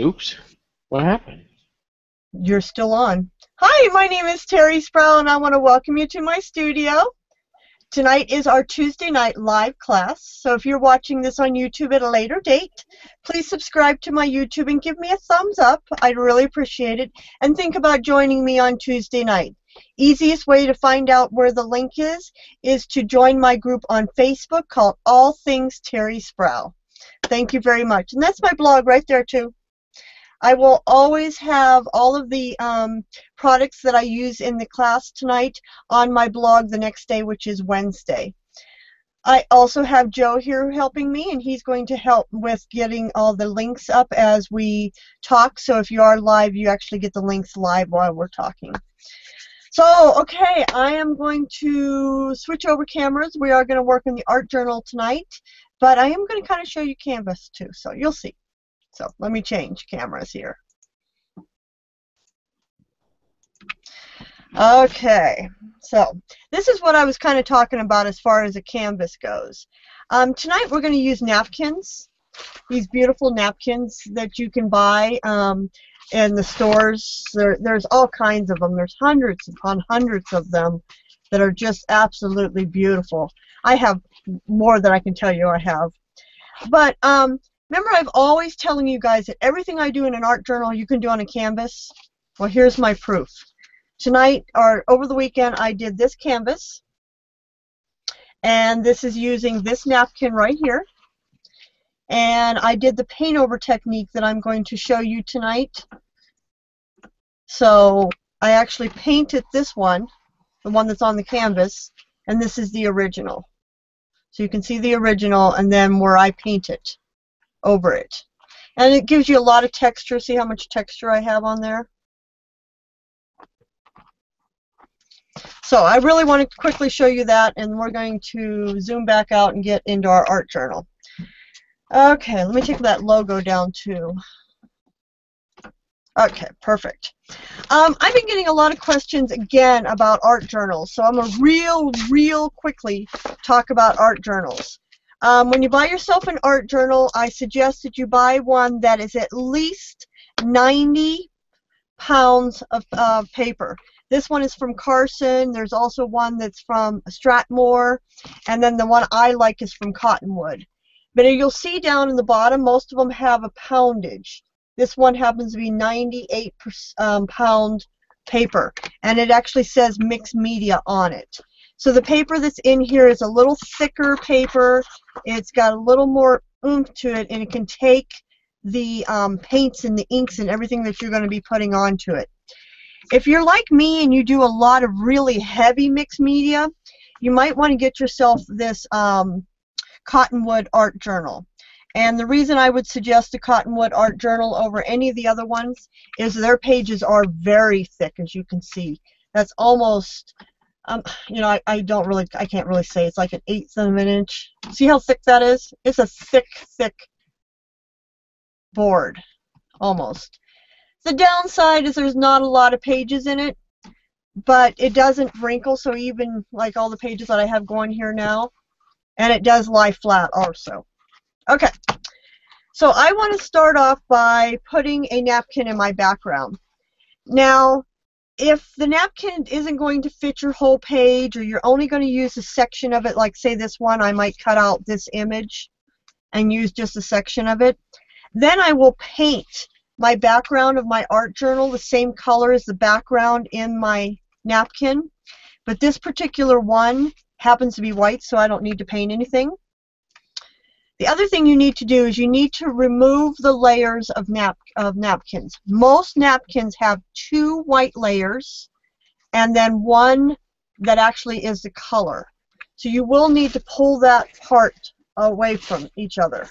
Oops. What happened? You're still on. Hi, my name is Terri Sproul, and I want to welcome you to my studio. Tonight is our Tuesday night live class, so if you're watching this on YouTube at a later date, please subscribe to my YouTube and give me a thumbs up. I'd really appreciate it. And think about joining me on Tuesday night. Easiest way to find out where the link is is to join my group on Facebook called All Things Terri Sproul. Thank you very much. And that's my blog right there too. I will always have all of the um, products that I use in the class tonight on my blog the next day, which is Wednesday. I also have Joe here helping me, and he's going to help with getting all the links up as we talk. So if you are live, you actually get the links live while we're talking. So, okay, I am going to switch over cameras. We are going to work in the art journal tonight, but I am going to kind of show you Canvas too, so you'll see. So let me change cameras here. Okay, so this is what I was kind of talking about as far as a canvas goes. Um, tonight we're going to use napkins, these beautiful napkins that you can buy um, in the stores. There, there's all kinds of them. There's hundreds upon hundreds of them that are just absolutely beautiful. I have more than I can tell you I have. But um, Remember, I've always telling you guys that everything I do in an art journal you can do on a canvas. Well, here's my proof. Tonight, or over the weekend, I did this canvas. And this is using this napkin right here. And I did the paint over technique that I'm going to show you tonight. So I actually painted this one, the one that's on the canvas, and this is the original. So you can see the original and then where I paint it over it. And it gives you a lot of texture. See how much texture I have on there? So I really want to quickly show you that, and we're going to zoom back out and get into our art journal. Okay, let me take that logo down too. Okay, perfect. Um, I've been getting a lot of questions again about art journals, so I'm going to real, real quickly talk about art journals. Um, when you buy yourself an art journal, I suggest that you buy one that is at least 90 pounds of uh, paper. This one is from Canson. There's also one that's from Strathmore. And then the one I like is from Cottonwood. But you'll see down in the bottom, most of them have a poundage. This one happens to be 98 um, pound paper. And it actually says mixed media on it. So the paper that's in here is a little thicker paper. It's got a little more oomph to it, and it can take the um, paints and the inks and everything that you're going to be putting onto it. If you're like me and you do a lot of really heavy mixed media, you might want to get yourself this um, Cottonwood Art Journal. And the reason I would suggest the Cottonwood Art Journal over any of the other ones is their pages are very thick, as you can see. That's almost um, you know, I, I don't really, I can't really say. It's like an eighth of an inch. See how thick that is? It's a thick, thick board, almost. The downside is there's not a lot of pages in it, but it doesn't wrinkle, so even like all the pages that I have going here now, and it does lie flat also. Okay, so I want to start off by putting a napkin in my background. Now, if the napkin isn't going to fit your whole page or you're only going to use a section of it, like say this one, I might cut out this image and use just a section of it, then I will paint my background of my art journal the same color as the background in my napkin. But this particular one happens to be white, so I don't need to paint anything. The other thing you need to do is you need to remove the layers of, nap of napkins. Most napkins have two white layers and then one that actually is the color. So you will need to pull that part away from each other.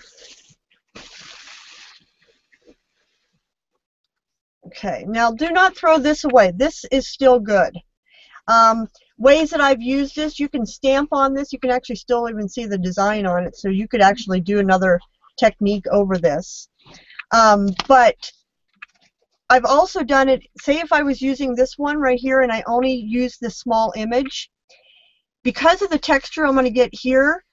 Okay, now do not throw this away. This is still good. Um, ways that I've used this, you can stamp on this. You can actually still even see the design on it, so you could actually do another technique over this. Um, but I've also done it, say if I was using this one right here and I only use this small image, because of the texture I'm going to get here,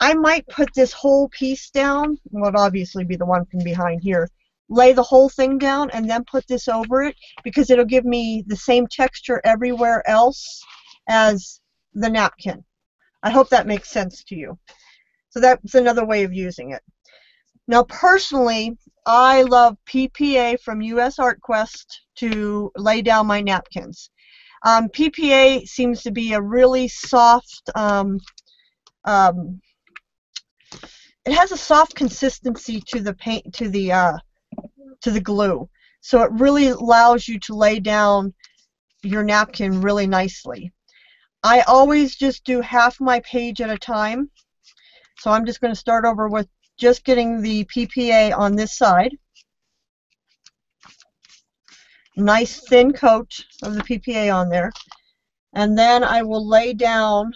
I might put this whole piece down, would obviously be the one from behind here, lay the whole thing down and then put this over it because it'll give me the same texture everywhere else as the napkin. I hope that makes sense to you. So that's another way of using it. Now personally, I love PPA from US Art Quest to lay down my napkins. Um, PPA seems to be a really soft, um, um, it has a soft consistency to the paint, to the, uh, to the glue. So it really allows you to lay down your napkin really nicely. I always just do half my page at a time. So I'm just going to start over with just getting the PPA on this side. Nice thin coat of the PPA on there. And then I will lay down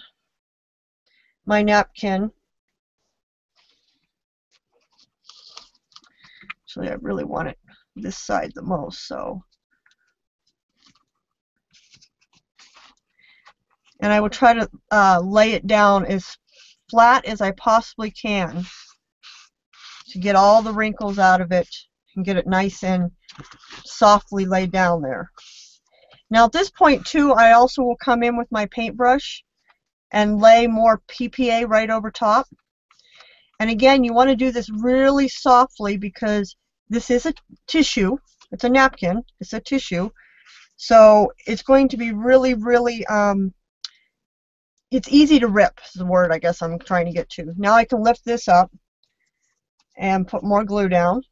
my napkin. Actually, I really want it this side the most, so. And I will try to uh, lay it down as flat as I possibly can to get all the wrinkles out of it and get it nice and softly laid down there. Now at this point too, I also will come in with my paintbrush and lay more PPA right over top. And again, you want to do this really softly because this is a tissue. It's a napkin. It's a tissue. So it's going to be really, really, um, it's easy to rip is the word I guess I'm trying to get to. Now I can lift this up and put more glue down.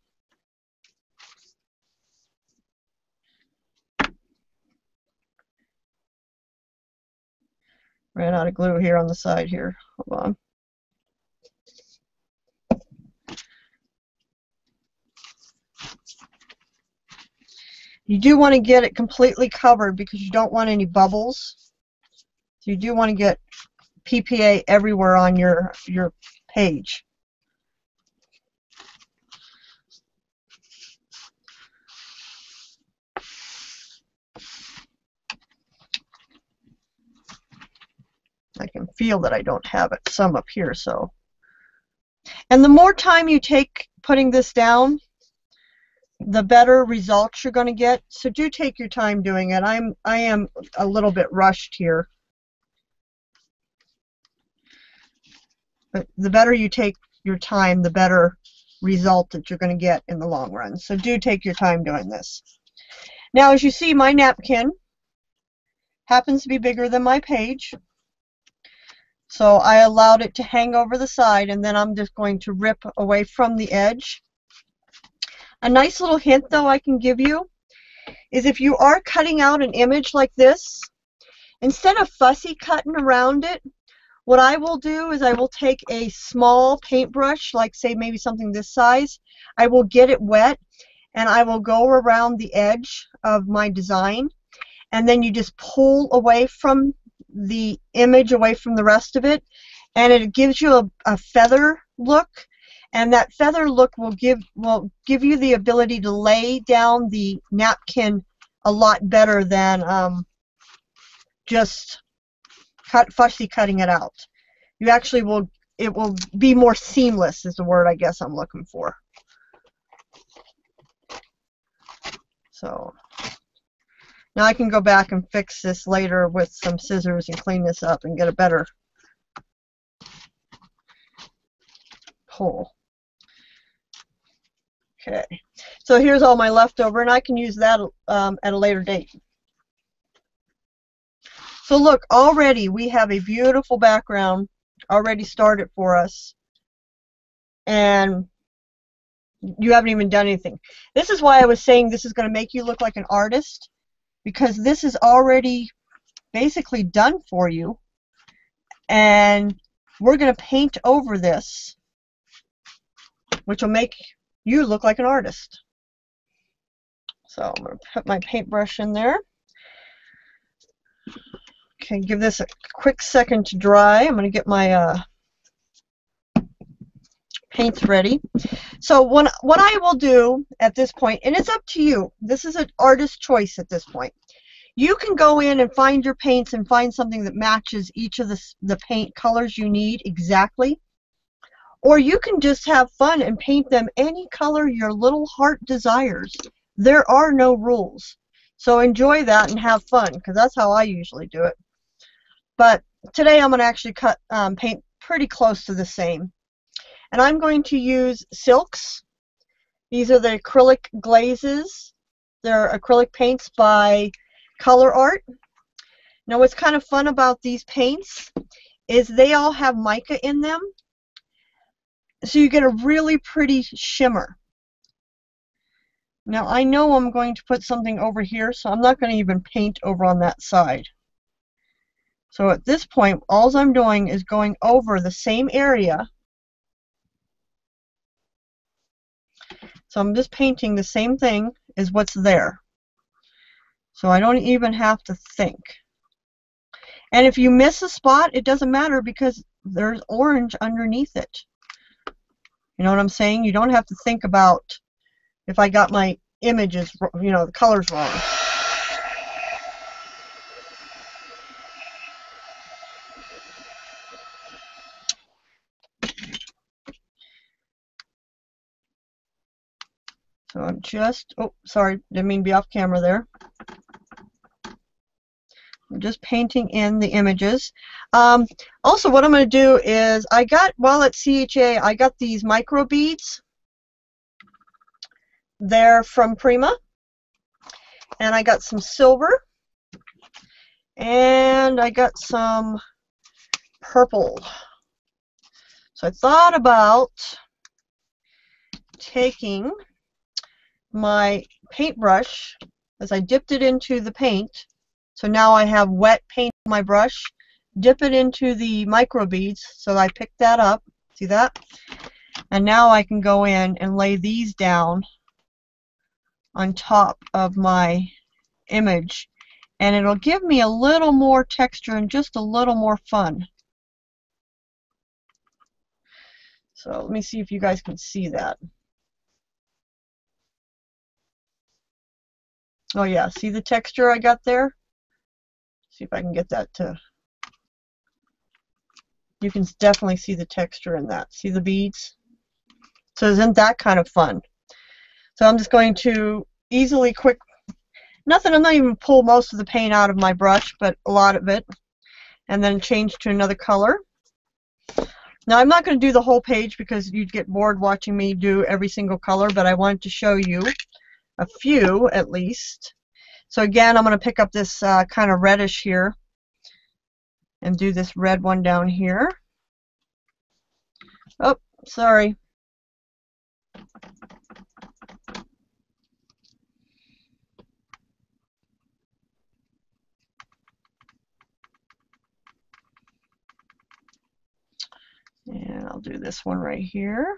Ran out of glue here on the side here. Hold on. You do want to get it completely covered because you don't want any bubbles. So you do want to get PPA everywhere on your your page. I can feel that I don't have it some up here so. And the more time you take putting this down the better results you're going to get. So do take your time doing it. I'm I am a little bit rushed here. But the better you take your time the better result that you're going to get in the long run. So do take your time doing this. Now as you see my napkin happens to be bigger than my page so I allowed it to hang over the side and then I'm just going to rip away from the edge. A nice little hint though I can give you is if you are cutting out an image like this, instead of fussy cutting around it, what I will do is I will take a small paintbrush, like say maybe something this size, I will get it wet and I will go around the edge of my design and then you just pull away from the image away from the rest of it and it gives you a, a feather look and that feather look will give will give you the ability to lay down the napkin a lot better than um, just cut fussy cutting it out. You actually will it will be more seamless is the word I guess I'm looking for. So now I can go back and fix this later with some scissors and clean this up and get a better pull. Okay, so here's all my leftover and I can use that um, at a later date. So look, already we have a beautiful background already started for us. And you haven't even done anything. This is why I was saying this is going to make you look like an artist because this is already basically done for you and we're going to paint over this which will make you look like an artist. So I'm going to put my paintbrush in there. Okay, give this a quick second to dry. I'm going to get my uh, paints ready. So when, what I will do at this point, and it's up to you, this is an artist choice at this point. You can go in and find your paints and find something that matches each of the, the paint colors you need exactly. Or you can just have fun and paint them any color your little heart desires. There are no rules. So enjoy that and have fun, because that's how I usually do it. But today I'm going to actually cut um, paint pretty close to the same. And I'm going to use silks. These are the acrylic glazes. They're acrylic paints by Colourarte. Now what's kind of fun about these paints is they all have mica in them. So you get a really pretty shimmer. Now I know I'm going to put something over here, so I'm not going to even paint over on that side. So at this point, all I'm doing is going over the same area. So I'm just painting the same thing as what's there. So I don't even have to think. And if you miss a spot, it doesn't matter because there's orange underneath it. You know what I'm saying? You don't have to think about if I got my images, you know, the colors wrong. So I'm just, oh, sorry, didn't mean to be off camera there. I'm just painting in the images. Um, also, what I'm going to do is, I got, while at CHA, I got these micro beads. They're from Prima. And I got some silver. And I got some purple. So I thought about taking my paintbrush as I dipped it into the paint. So now I have wet paint on my brush. Dip it into the micro beads. So I picked that up. See that? And now I can go in and lay these down on top of my image. And it'll give me a little more texture and just a little more fun. So let me see if you guys can see that. Oh yeah, see the texture I got there? See if I can get that to... You can definitely see the texture in that. See the beads? So isn't that kind of fun? So I'm just going to easily quick... Nothing, I'm not even pull most of the paint out of my brush, but a lot of it. And then change to another color. Now I'm not going to do the whole page because you'd get bored watching me do every single color, but I wanted to show you a few at least. So again, I'm going to pick up this uh, kind of reddish here and do this red one down here. Oh, sorry. And I'll do this one right here.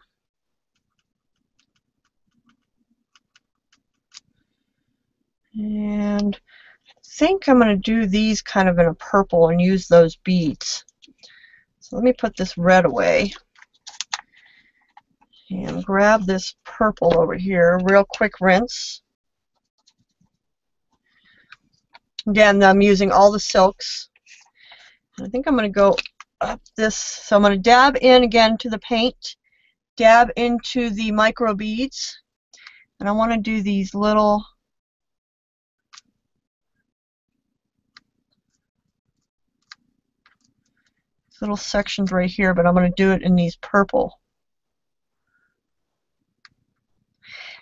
And I think I'm going to do these kind of in a purple and use those beads. So let me put this red away and grab this purple over here. Real quick rinse. Again, I'm using all the silks. I think I'm going to go up this. So I'm going to dab in again to the paint, dab into the micro beads, and I want to do these little little sections right here, but I'm going to do it in these purple.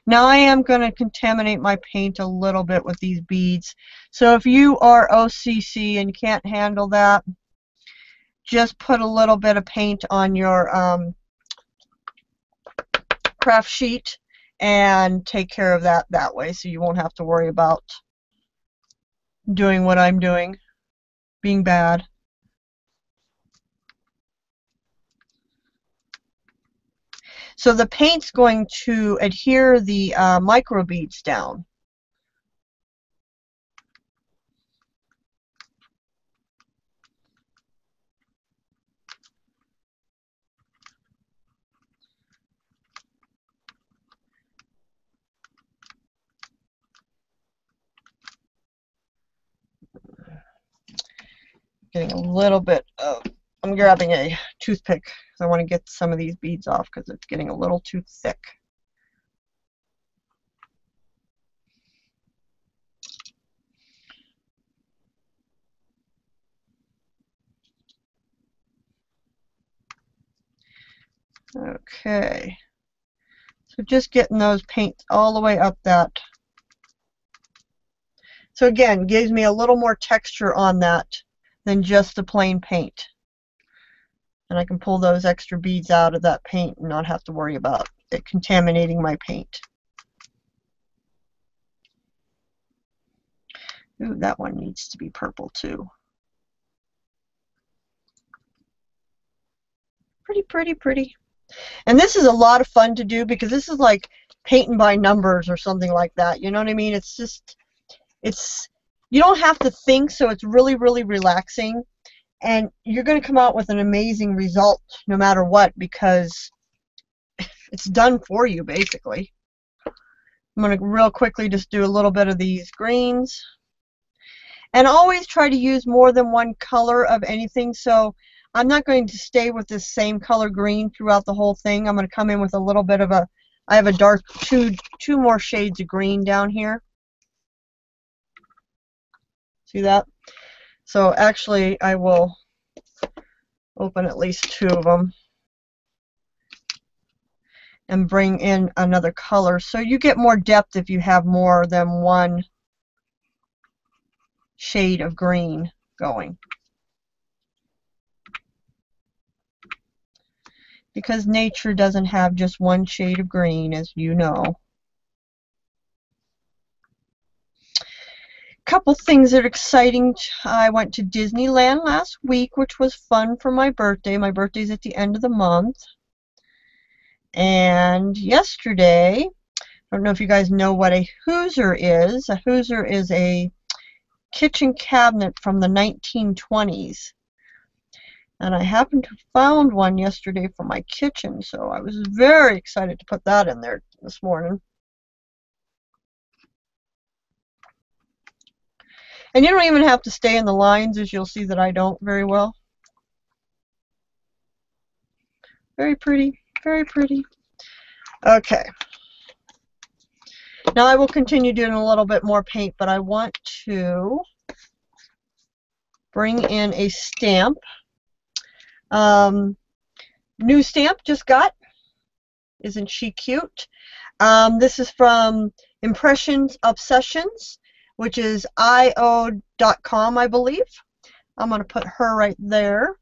Now I am going to contaminate my paint a little bit with these beads. So if you are OCC and can't handle that, just put a little bit of paint on your um, craft sheet and take care of that that way so you won't have to worry about doing what I'm doing, being bad. So the paint's going to adhere the uh, micro beads down. Getting a little bit of, I'm grabbing a toothpick. because I want to get some of these beads off because it's getting a little too thick. Okay. So just getting those paints all the way up that. So again, gives me a little more texture on that than just the plain paint. And I can pull those extra beads out of that paint and not have to worry about it contaminating my paint. Ooh, that one needs to be purple too. Pretty, pretty, pretty. And this is a lot of fun to do because this is like painting by numbers or something like that. You know what I mean? It's just, it's, you don't have to think, so it's really, really relaxing. And you're going to come out with an amazing result no matter what because it's done for you basically. I'm going to real quickly just do a little bit of these greens. And always try to use more than one color of anything. So I'm not going to stay with this same color green throughout the whole thing. I'm going to come in with a little bit of a, I have a dark, two, two more shades of green down here. See that? So actually I will open at least two of them and bring in another color. So you get more depth if you have more than one shade of green going. because nature doesn't have just one shade of green, as you know. Couple things that are exciting. I went to Disneyland last week, which was fun for my birthday. My birthday's at the end of the month. And yesterday, I don't know if you guys know what a Hoosier is. A Hoosier is a kitchen cabinet from the 1920s and I happened to found one yesterday for my kitchen, so I was very excited to put that in there this morning. And you don't even have to stay in the lines, as you'll see that I don't very well. Very pretty, very pretty. Okay. Now I will continue doing a little bit more paint, but I want to bring in a stamp. Um, new stamp just got. Isn't she cute? Um, this is from Impressions Obsessions, which is io.com, I believe. I'm going to put her right there.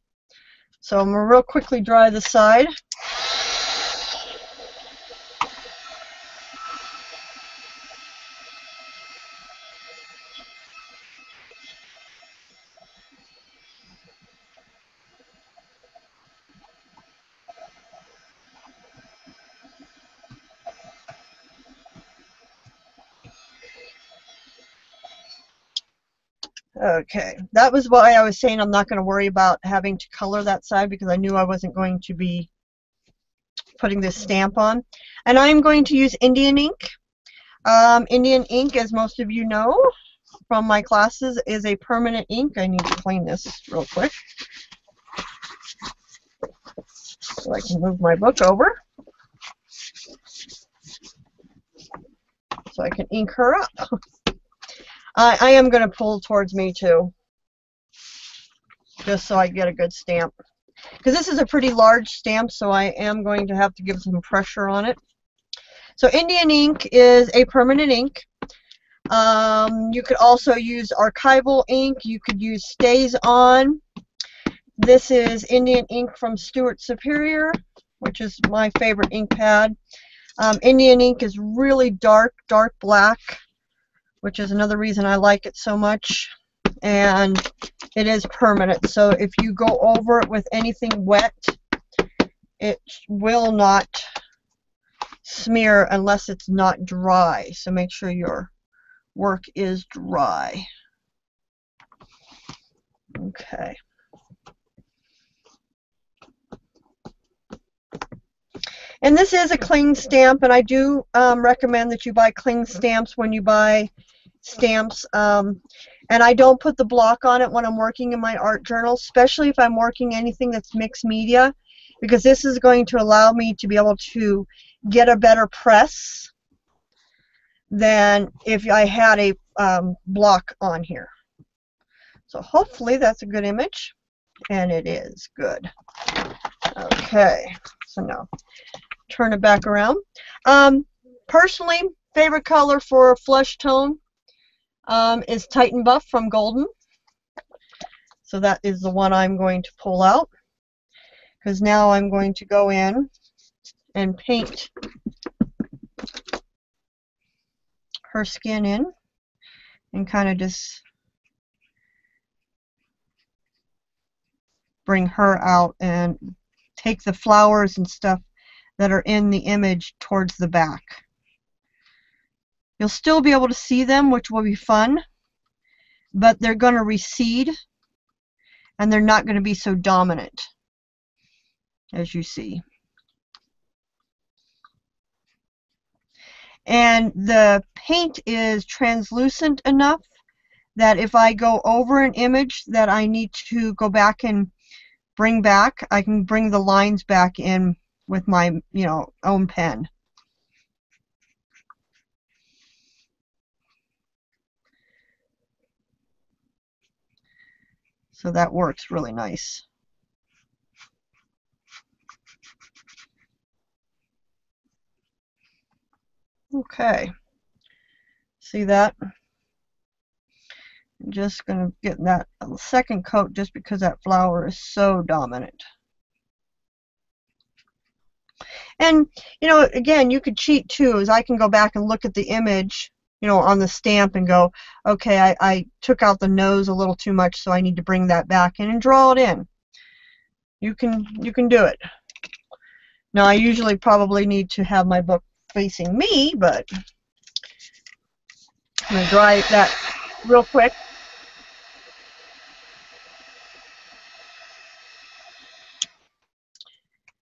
So I'm going to real quickly dry the side. Okay, that was why I was saying I'm not going to worry about having to color that side because I knew I wasn't going to be putting this stamp on. And I'm going to use Indian ink. Um, Indian ink, as most of you know from my classes, is a permanent ink. I need to clean this real quick so I can move my book over so I can ink her up. I, I am going to pull towards me too, just so I get a good stamp. Because this is a pretty large stamp, so I am going to have to give some pressure on it. So Indian ink is a permanent ink. Um, you could also use archival ink. You could use stays on. This is Indian ink from Stewart Superior, which is my favorite ink pad. Um, Indian ink is really dark, dark black which is another reason I like it so much. And it is permanent, so if you go over it with anything wet, it will not smear unless it's not dry. So make sure your work is dry. Okay. And this is a cling stamp, and I do um, recommend that you buy cling stamps when you buy stamps. Um, And I don't put the block on it when I'm working in my art journal, especially if I'm working anything that's mixed media, because this is going to allow me to be able to get a better press than if I had a um, block on here. So hopefully that's a good image, and it is good. Okay, so now turn it back around. Um, personally, favorite color for a flesh tone um, is Titan Buff from Golden. So that is the one I'm going to pull out because now I'm going to go in and paint her skin in and kind of just bring her out and take the flowers and stuff that are in the image towards the back. You'll still be able to see them, which will be fun, but they're going to recede and they're not going to be so dominant as you see. And the paint is translucent enough that if I go over an image that I need to go back and bring back, I can bring the lines back in with my, you know, own pen. So that works really nice. Okay. See that? I'm just going to get that second coat just because that flower is so dominant. And, you know, again, you could cheat too, as I can go back and look at the image, you know, on the stamp and go, okay, I, I took out the nose a little too much, so I need to bring that back in and draw it in. You can, you can do it. Now, I usually probably need to have my book facing me, but I'm to dry that real quick.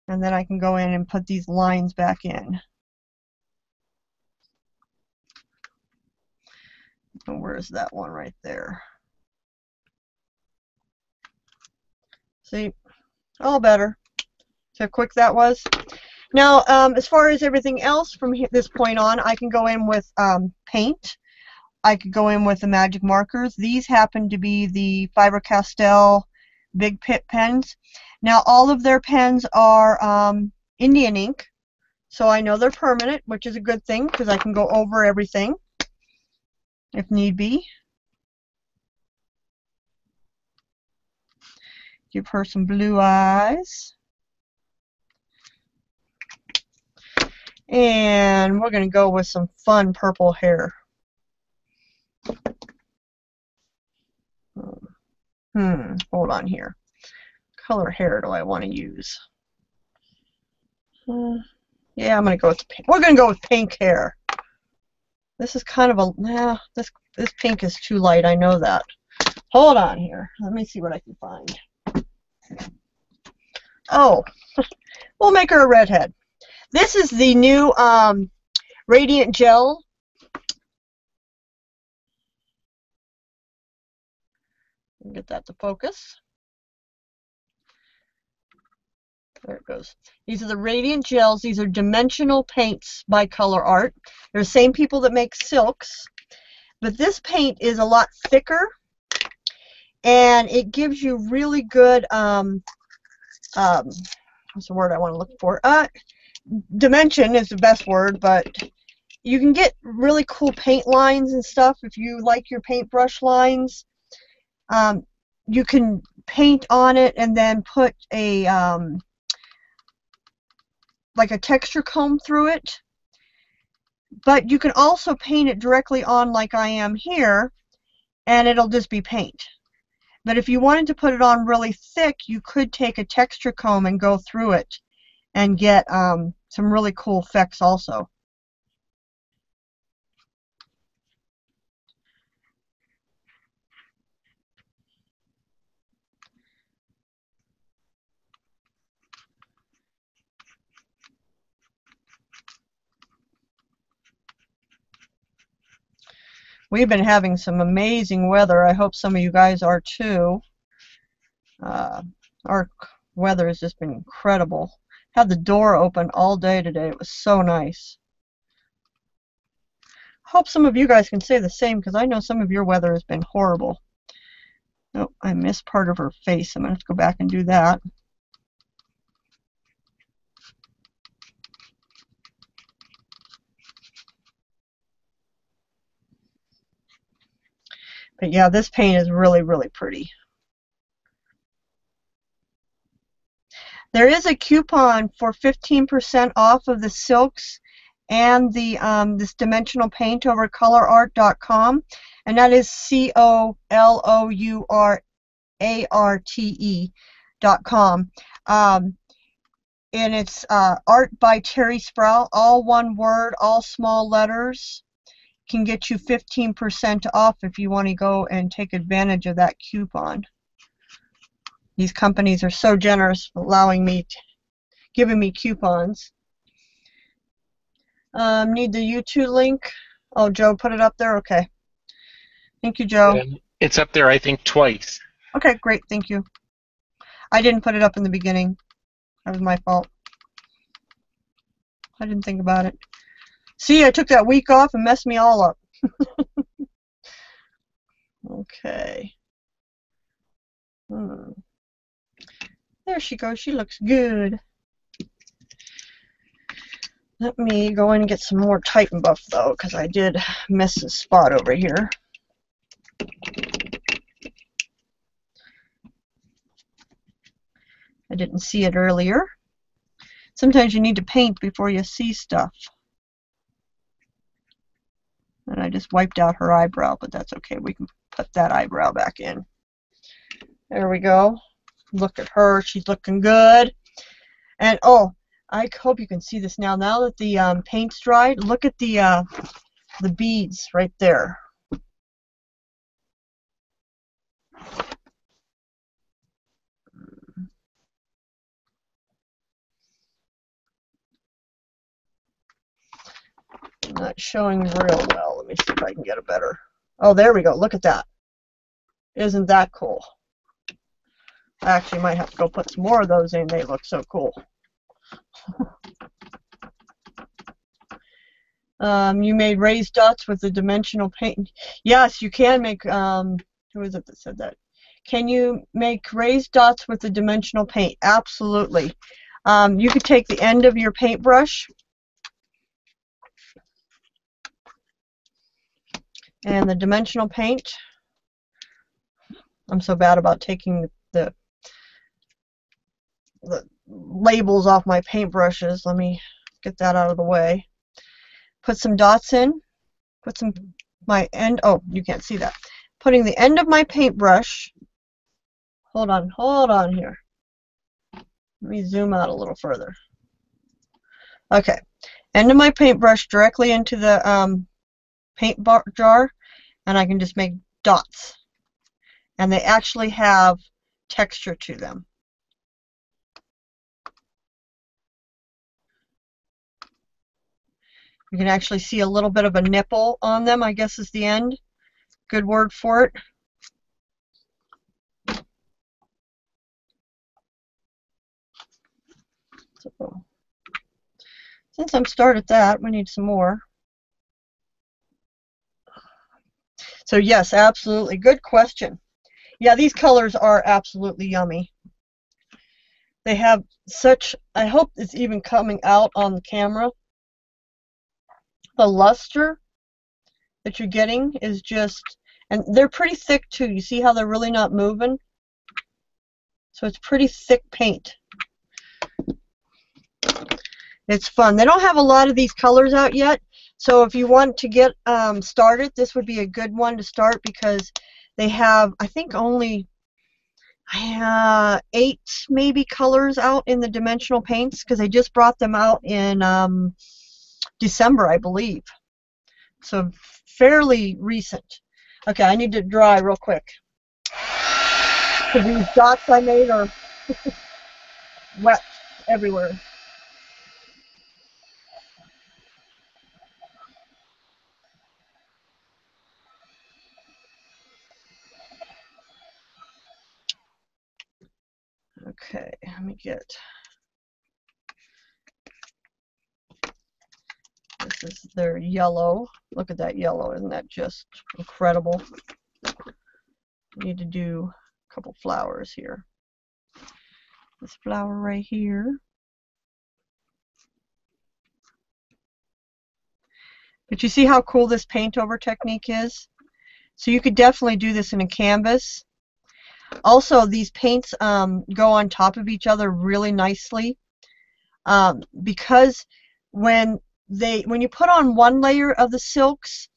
and then I can go in and put these lines back in. And where's that one right there? See, all better. How quick that was? Now, um, as far as everything else from this point on, I can go in with um, paint. I could go in with the magic markers. These happen to be the Fiber Castell Big Pit pens. Now all of their pens are um, Indian ink, so I know they're permanent, which is a good thing because I can go over everything if need be. Give her some blue eyes. And we're going to go with some fun purple hair. Hmm, hold on here color hair do I want to use? Uh, yeah, I'm going to go with. We're going to go with pink hair. This is kind of a, nah, this, this pink is too light, I know that. Hold on here. Let me see what I can find. Oh, we'll make her a redhead. This is the new um, Radiant Gel. Get that to focus. There it goes. These are the Radiant Gels. These are dimensional paints by Colourarte. They're the same people that make silks. But this paint is a lot thicker. And it gives you really good, um, um, what's the word I want to look for? Uh, dimension is the best word, but you can get really cool paint lines and stuff if you like your paintbrush lines. Um, you can paint on it and then put a um, like a texture comb through it. But you can also paint it directly on like I am here, and it'll just be paint. But if you wanted to put it on really thick, you could take a texture comb and go through it and get um, some really cool effects also. We've been having some amazing weather. I hope some of you guys are too. Uh, our weather has just been incredible. Had the door open all day today. It was so nice. Hope some of you guys can say the same because I know some of your weather has been horrible. Oh, I missed part of her face. I'm going to have to go back and do that. But yeah, this paint is really, really pretty. There is a coupon for 15% off of the silks and the um, this dimensional paint over colourarte.com, and that is C O L O U R A R T E dot com. Um, and it's uh, art by Terri Sproul, all one word, all small letters can get you 15% off if you want to go and take advantage of that coupon. These companies are so generous allowing me, to, giving me coupons. Um, need the YouTube link. Oh, Joe put it up there? Okay. Thank you, Joe. It's up there, I think, twice. Okay, great. Thank you. I didn't put it up in the beginning. That was my fault. I didn't think about it. See, I took that week off and messed me all up. okay. Hmm. There she goes. She looks good. Let me go in and get some more Titan Buff, though, because I did miss a spot over here. I didn't see it earlier. Sometimes you need to paint before you see stuff. And I just wiped out her eyebrow, but that's okay. We can put that eyebrow back in. There we go. Look at her. She's looking good. And, oh, I hope you can see this now. Now that the um, paint's dried, look at the, uh, the beads right there. Not showing real well. Me see if I can get a better. Oh, there we go. Look at that. Isn't that cool? I actually might have to go put some more of those in. They look so cool. um, you made raised dots with the dimensional paint. Yes, you can make. Um, who is it that said that? Can you make raised dots with the dimensional paint? Absolutely. Um, you could take the end of your paintbrush and the dimensional paint. I'm so bad about taking the, the labels off my paintbrushes. Let me get that out of the way. Put some dots in. Put some my end. Oh, you can't see that. Putting the end of my paintbrush. Hold on, hold on here. Let me zoom out a little further. Okay, end of my paintbrush directly into the um, paint bar jar and I can just make dots and they actually have texture to them. You can actually see a little bit of a nipple on them, I guess is the end. Good word for it. So, since I'm started that, we need some more. So yes, absolutely. Good question. Yeah, these colors are absolutely yummy. They have such, I hope it's even coming out on the camera. The luster that you're getting is just, and they're pretty thick too. You see how they're really not moving? So it's pretty thick paint. It's fun. They don't have a lot of these colors out yet, so if you want to get um, started, this would be a good one to start because they have, I think, only uh, eight maybe colors out in the dimensional paints because they just brought them out in um, December, I believe. So fairly recent. Okay, I need to dry real quick. These dots I made are wet everywhere. Okay, let me get. This is their yellow. Look at that yellow. Isn't that just incredible? Need to do a couple flowers here. This flower right here. But you see how cool this paint over technique is? So you could definitely do this in a canvas. Also, these paints um, go on top of each other really nicely um, because when they when you put on one layer of the silks,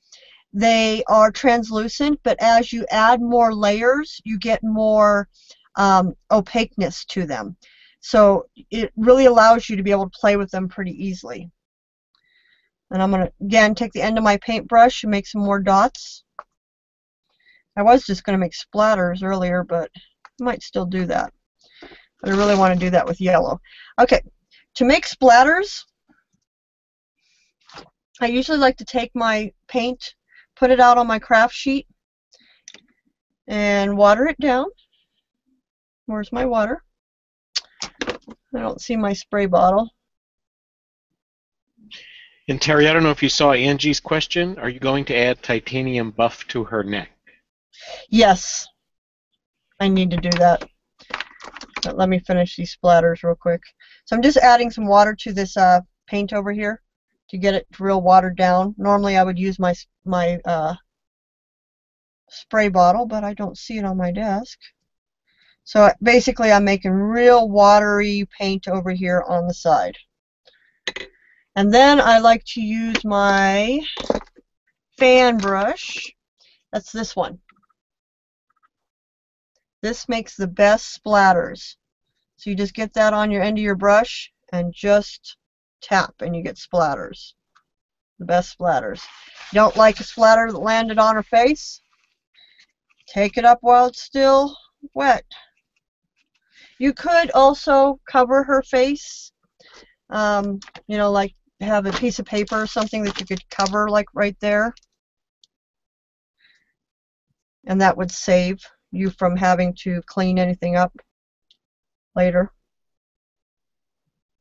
they are translucent, but as you add more layers, you get more um, opaqueness to them. So it really allows you to be able to play with them pretty easily. And I'm going to, again, take the end of my paintbrush and make some more dots. I was just going to make splatters earlier, but I might still do that. But I really want to do that with yellow. Okay, to make splatters, I usually like to take my paint, put it out on my craft sheet, and water it down. Where's my water? I don't see my spray bottle. And Terri, I don't know if you saw Angie's question. Are you going to add titanium buff to her neck? Yes. I need to do that. But let me finish these splatters real quick. So I'm just adding some water to this uh, paint over here to get it real watered down. Normally I would use my my uh, spray bottle, but I don't see it on my desk. So basically I'm making real watery paint over here on the side. And then I like to use my fan brush. That's this one. This makes the best splatters. So you just get that on your end of your brush and just tap and you get splatters. The best splatters. Don't like a splatter that landed on her face? Take it up while it's still wet. You could also cover her face, um, you know, like have a piece of paper or something that you could cover like right there. And that would save you from having to clean anything up later.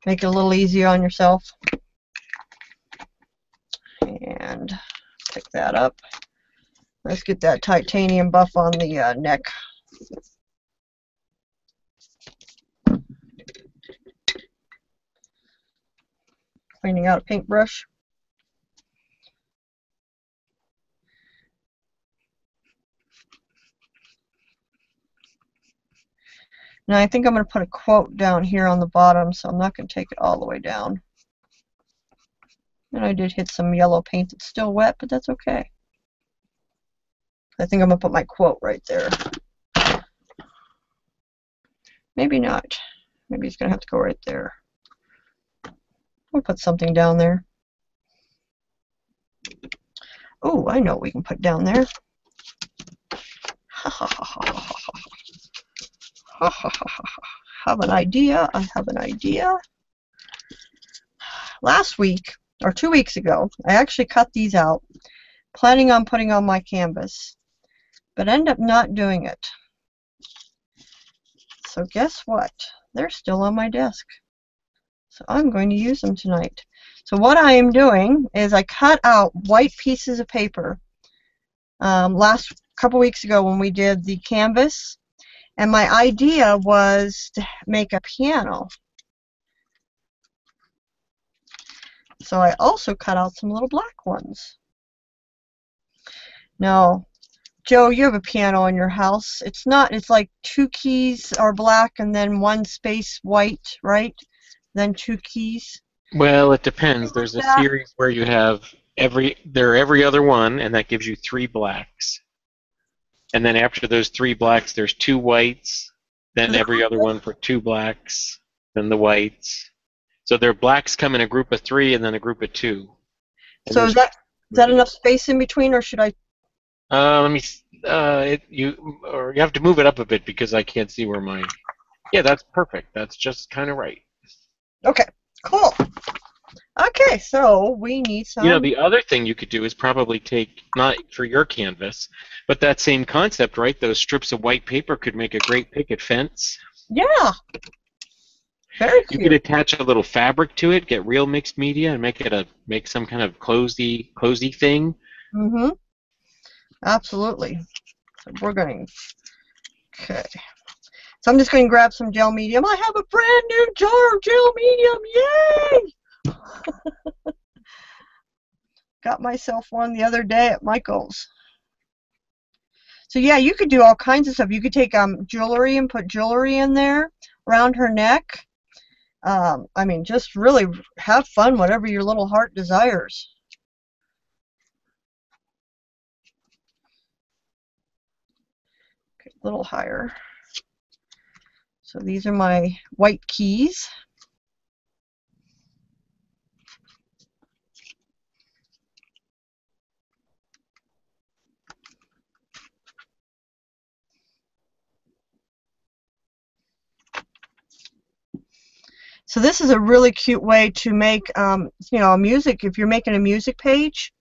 Make it a little easier on yourself. And pick that up. Let's get that titanium buff on the uh, neck. cleaning out a paintbrush. Now I think I'm going to put a quote down here on the bottom, so I'm not going to take it all the way down. And I did hit some yellow paint that's still wet, but that's okay. I think I'm going to put my quote right there. Maybe not. Maybe it's going to have to go right there. We'll put something down there. Oh, I know we can put down there. have an idea. I have an idea. Last week, or two weeks ago, I actually cut these out, planning on putting on my canvas, but end up not doing it. So guess what? They're still on my desk. So I'm going to use them tonight. So what I am doing is I cut out white pieces of paper um, last couple weeks ago when we did the canvas and my idea was to make a piano. So I also cut out some little black ones. Now, Joe, you have a piano in your house. It's not, it's like two keys are black and then one space white, right? Then two keys? Well, it depends. There's a series where you have every there are every other one, and that gives you three blacks. And then after those three blacks, there's two whites. Then every other one for two blacks. Then the whites. So their blacks come in a group of three, and then a group of two. And so is that is that enough space in between, or should I? Uh, let me. Uh, it, you or you have to move it up a bit because I can't see where my. Yeah, that's perfect. That's just kind of right. Okay, cool. Okay, so we need some. You know, the other thing you could do is probably take, not for your canvas, but that same concept, right? Those strips of white paper could make a great picket fence. Yeah, Very You cute. could attach a little fabric to it, get real mixed media, and make it a make some kind of cozy cozy thing. Mm-hmm. Absolutely. So we're going. Okay. So I'm just going to grab some gel medium. I have a brand new jar of gel medium. Yay! Got myself one the other day at Michael's. So yeah, you could do all kinds of stuff. You could take um jewelry and put jewelry in there around her neck. Um, I mean, just really have fun, whatever your little heart desires. Okay, a little higher. So these are my white keys. So this is a really cute way to make, um, you know, music. If you're making a music page,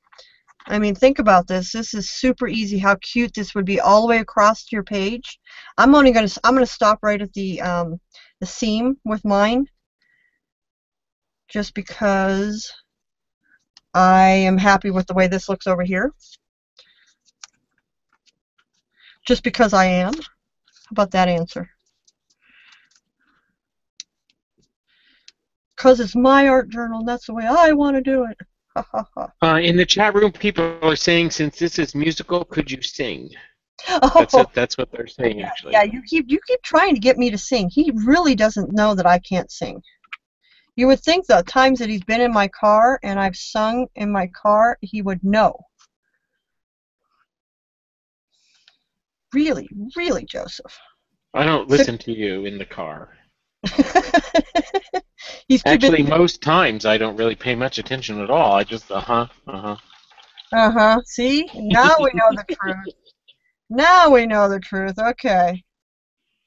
I mean, think about this. This is super easy. How cute this would be all the way across your page. I'm only gonna, I'm gonna stop right at the, um, the seam with mine, just because I am happy with the way this looks over here. Just because I am. How about that answer? Because it's my art journal, and that's the way I want to do it. Uh, in the chat room, people are saying, since this is musical, could you sing? Oh, That's it. That's what they're saying, yeah, actually. yeah, you keep you keep trying to get me to sing. He really doesn't know that I can't sing. You would think the times that he's been in my car and I've sung in my car, he would know. Really, really, Joseph. I don't listen to you in the car. he's Actually, busy. most times I don't really pay much attention at all. I just, uh huh, uh huh. Uh huh. See, now we know the truth. Now we know the truth. Okay.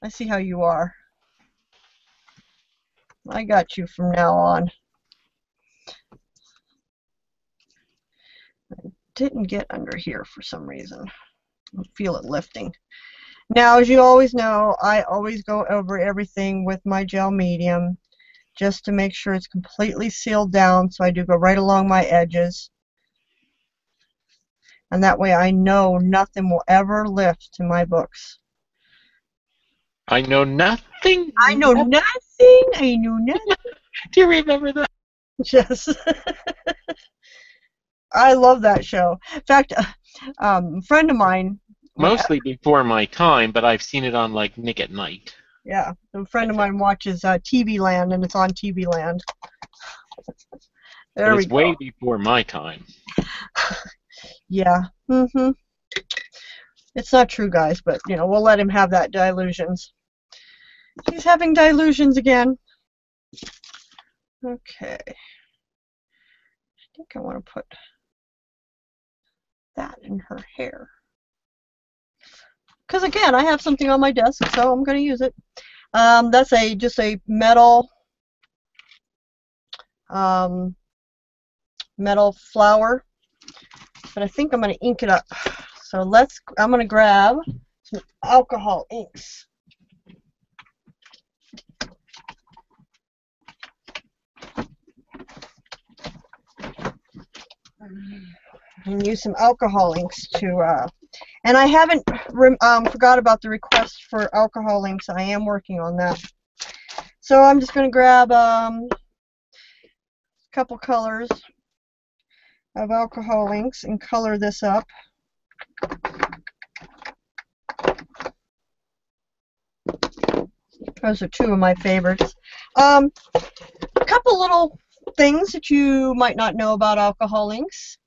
I see how you are. I got you from now on. I didn't get under here for some reason. I feel it lifting. Now, as you always know, I always go over everything with my gel medium just to make sure it's completely sealed down. So I do go right along my edges. And that way I know nothing will ever lift to my books. I know nothing. I know nothing. I know nothing. Do you remember that? Yes. I love that show. In fact, um, a friend of mine, Mostly before my time, but I've seen it on like Nick at Night. Yeah, a friend of mine watches uh, TV Land, and it's on TV Land. There it we go. way before my time. Yeah. Mhm. It's not true, guys, but you know we'll let him have that delusions. He's having delusions again. Okay. I think I want to put that in her hair. Because again, I have something on my desk, so I'm going to use it. Um, that's a just a metal um, metal flower but I think I'm going to ink it up. So let's, I'm going to grab some alcohol inks. And use some alcohol inks to, uh, and I haven't um, forgot about the request for alcohol inks. I am working on that. So I'm just going to grab um, a couple colors of alcohol inks and color this up. Those are two of my favorites. Um, a couple little things that you might not know about alcohol inks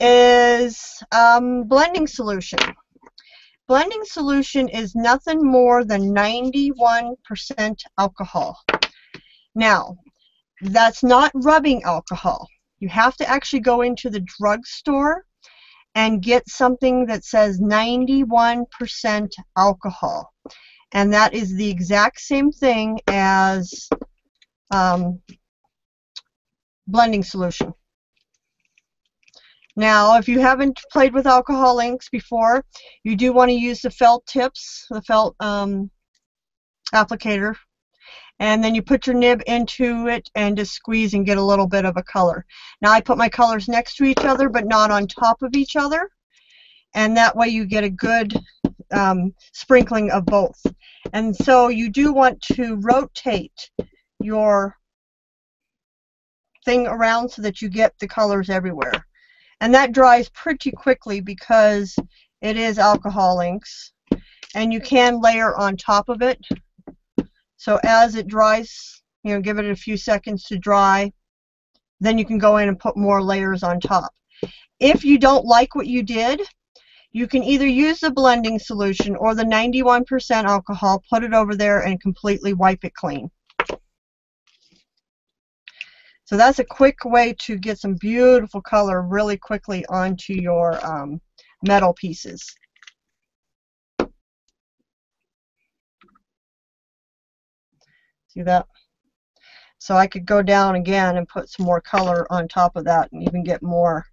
is um, blending solution. Blending solution is nothing more than 91% alcohol. Now, that's not rubbing alcohol. You have to actually go into the drugstore and get something that says 91% alcohol. And that is the exact same thing as um, blending solution. Now, if you haven't played with alcohol inks before, you do want to use the felt tips, the felt um, applicator. and then you put your nib into it and just squeeze and get a little bit of a color. Now I put my colors next to each other but not on top of each other and that way you get a good um, sprinkling of both. And so you do want to rotate your thing around so that you get the colors everywhere. And that dries pretty quickly because it is alcohol inks. And you can layer on top of it. So as it dries, you know, give it a few seconds to dry. Then you can go in and put more layers on top. If you don't like what you did, you can either use the blending solution or the 91% alcohol, put it over there and completely wipe it clean. So that's a quick way to get some beautiful color really quickly onto your um, metal pieces. See that? So I could go down again and put some more color on top of that and even get more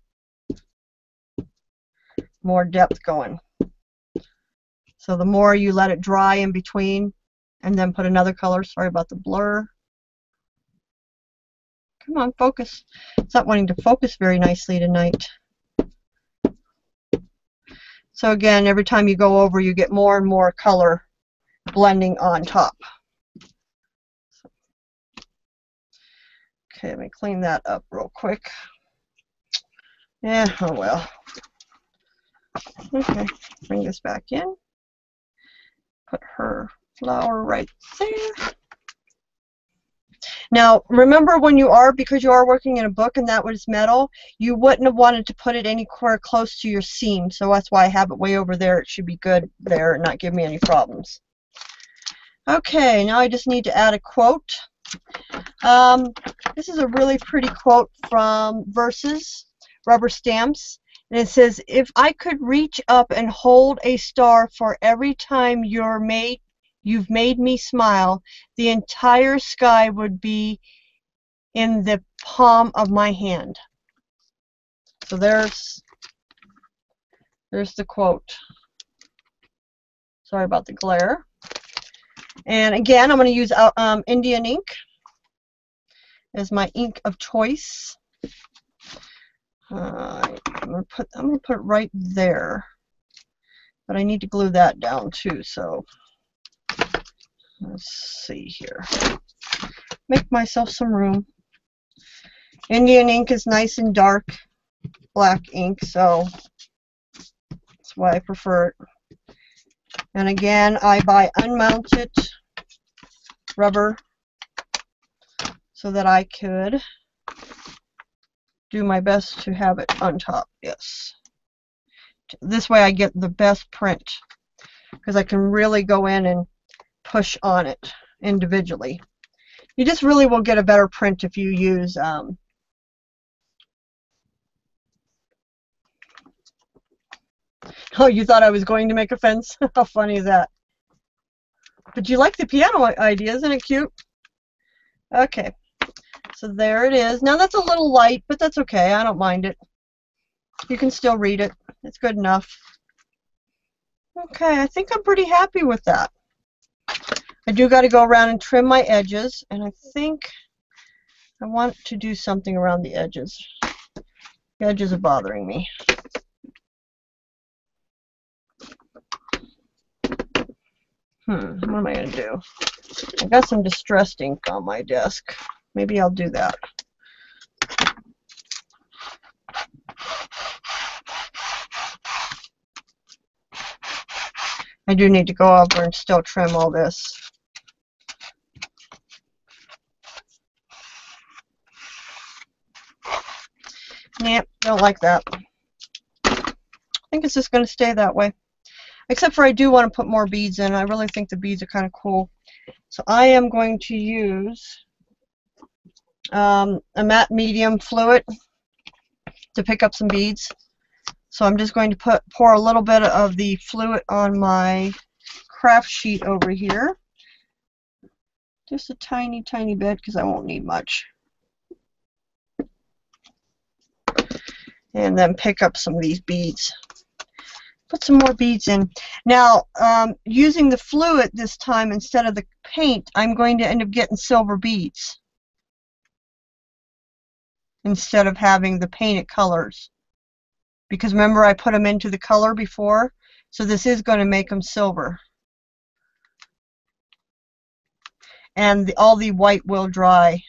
more depth going. So the more you let it dry in between and then put another color, sorry about the blur. Come on, focus. It's not wanting to focus very nicely tonight. So again, every time you go over, you get more and more color blending on top. Okay, let me clean that up real quick. Yeah, oh well. Okay, bring this back in. Put her flower right there. Now, remember when you are, because you are working in a book and that was metal, you wouldn't have wanted to put it anywhere close to your seam. So that's why I have it way over there. It should be good there and not give me any problems. Okay, now I just need to add a quote. Um, this is a really pretty quote from Verses, Rubber Stamps. And it says, if I could reach up and hold a star for every time you're made, you've made me smile, the entire sky would be in the palm of my hand. So there's there's the quote. Sorry about the glare. And again, I'm going to use uh, um, Indian ink as my ink of choice. Uh, I'm gonna put I'm gonna put it right there, but I need to glue that down too. So let's see here. Make myself some room. Indian ink is nice and dark black ink, so that's why I prefer it. And again, I buy unmounted rubber so that I could do my best to have it on top. Yes. This way I get the best print because I can really go in and push on it individually. You just really will get a better print if you use um, Oh, you thought I was going to make a fence? How funny is that? But you like the piano idea, isn't it cute? Okay. So there it is. Now that's a little light, but that's okay. I don't mind it. You can still read it. It's good enough. Okay, I think I'm pretty happy with that. I do got to go around and trim my edges, and I think I want to do something around the edges. The edges are bothering me. Hmm, what am I going to do? I got some distressed ink on my desk. Maybe I'll do that. I do need to go over and still trim all this. Yep, don't like that. I think it's just going to stay that way. Except for I do want to put more beads in. I really think the beads are kind of cool. So I am going to use um, a matte medium fluid to pick up some beads. So I'm just going to put pour a little bit of the fluid on my craft sheet over here. Just a tiny, tiny bit because I won't need much. And then pick up some of these beads. put some more beads in. Now, um, using the fluid this time instead of the paint, I'm going to end up getting silver beads instead of having the painted colors. Because remember I put them into the color before, so this is going to make them silver. And the, all the white will dry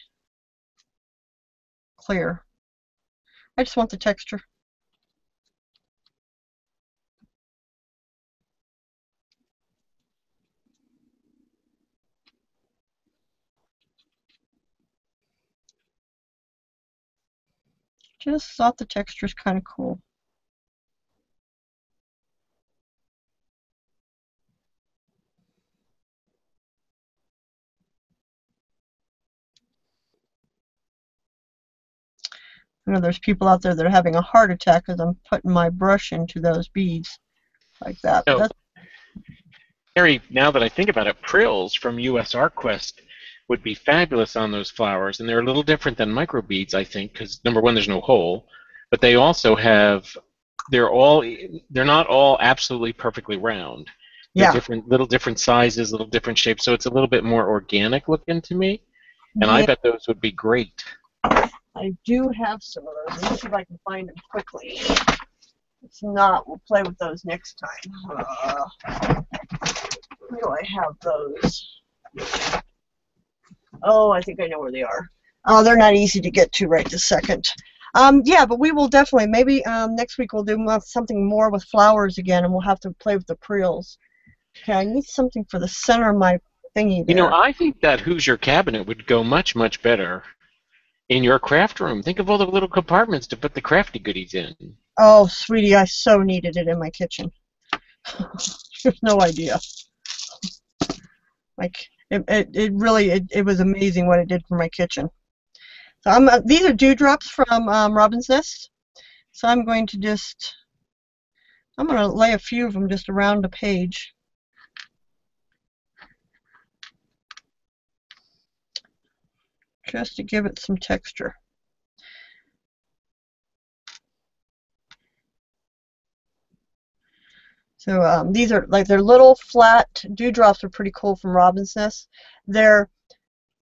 clear. I just want the texture. Just thought the texture is kind of cool. I know there's people out there that are having a heart attack because I'm putting my brush into those beads like that. So, Harry, now that I think about it, Prills from US ArtQuest would be fabulous on those flowers, and they're a little different than micro beads, I think, because number one, there's no hole, but they also have they're all they're not all absolutely perfectly round. They're yeah. different little different sizes, little different shapes, so it's a little bit more organic looking to me. And yeah. I bet those would be great. I do have some of those. Let's see if I can find them quickly. If not, we'll play with those next time. Uh, where do I have those? Oh, I think I know where they are. Oh, they're not easy to get to right this second. Um, yeah, but we will definitely, maybe um, next week we'll do something more with flowers again, and we'll have to play with the prills. Okay, I need something for the center of my thingy there. You know, I think that Hoosier cabinet would go much, much better in your craft room. Think of all the little compartments to put the crafty goodies in. Oh, sweetie, I so needed it in my kitchen. There's no idea. Like, it, it, it really, it, it was amazing what it did for my kitchen. So I'm, uh, these are dewdrops from um, Robin's Nest. So I'm going to just, I'm going to lay a few of them just around the page. Just to give it some texture. So um, these are like they're little flat dewdrops are pretty cool from Robin's Nest. They're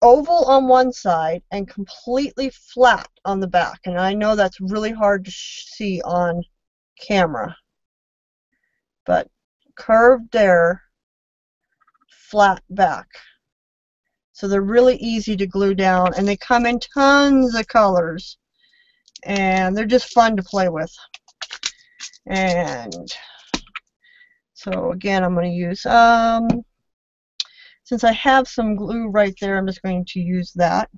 oval on one side and completely flat on the back. And I know that's really hard to see on camera. But curved there, flat back. So they're really easy to glue down and they come in tons of colors. And they're just fun to play with. And so again, I'm going to use um, since I have some glue right there, I'm just going to use that.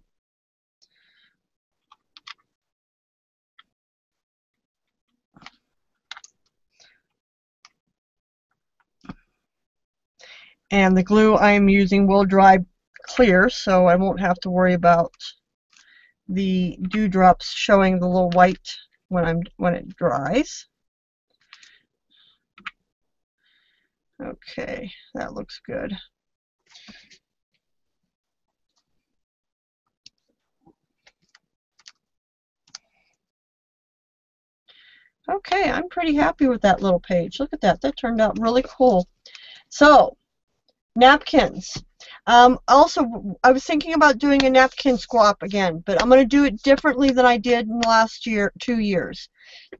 And the glue I'm using will dry clear, so I won't have to worry about the dewdrops showing the little white when I'm when it dries. Okay, that looks good. Okay, I'm pretty happy with that little page. Look at that. That turned out really cool. So, napkins. Um, also, I was thinking about doing a napkin swap again, but I'm going to do it differently than I did in the last year, two years.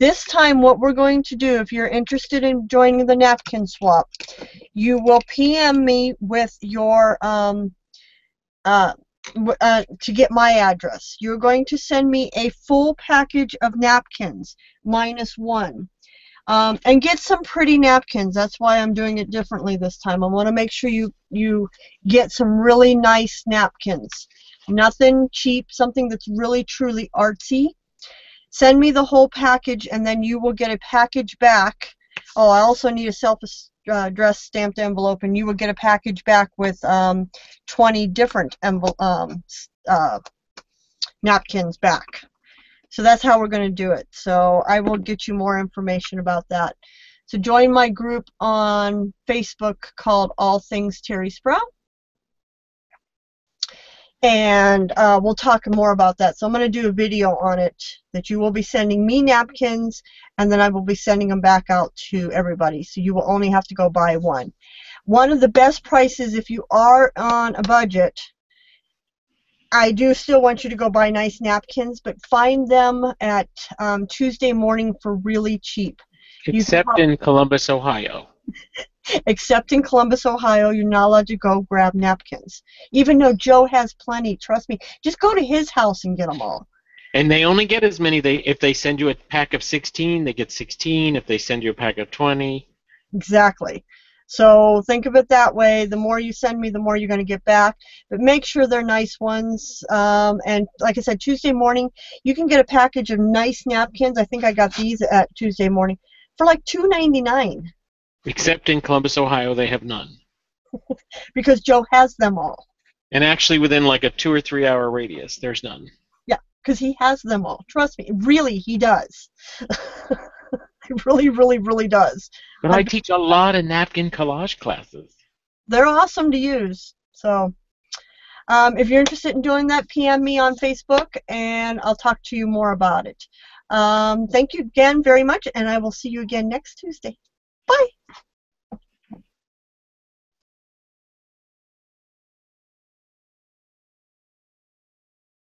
This time, what we're going to do, if you're interested in joining the napkin swap, you will PM me with your um, uh, uh, to get my address. You're going to send me a full package of napkins, minus one. Um, and get some pretty napkins. That's why I'm doing it differently this time. I want to make sure you, you get some really nice napkins. Nothing cheap, something that's really truly artsy. Send me the whole package and then you will get a package back. Oh, I also need a self uh, stamped envelope, and you will get a package back with um, 20 different envel um, uh, napkins back. So that's how we're going to do it. So I will get you more information about that. So join my group on Facebook called All Things Terri Sproul. and uh, we'll talk more about that. So I'm going to do a video on it that you will be sending me napkins, and then I will be sending them back out to everybody. So you will only have to go buy one. One of the best prices if you are on a budget. I do still want you to go buy nice napkins, but find them at um, Tuesday morning for really cheap. Except in Columbus, Ohio. Except in Columbus, Ohio, you're not allowed to go grab napkins. Even though Joe has plenty, trust me. Just go to his house and get them all. And they only get as many. They if they send you a pack of 16, they get 16. If they send you a pack of 20, Exactly. So think of it that way. The more you send me, the more you're going to get back. But make sure they're nice ones. Um, and like I said, Tuesday morning, you can get a package of nice napkins. I think I got these at Tuesday morning for like $2.99 except in Columbus, Ohio, they have none. because Joe has them all. And actually, within like a two or three hour radius, there's none. Yeah, because he has them all. Trust me, really, he does. he really, really, really does. But I teach a lot of napkin collage classes. They're awesome to use. So, um, if you're interested in doing that, PM me on Facebook, and I'll talk to you more about it. Um, thank you again very much, and I will see you again next Tuesday. Bye.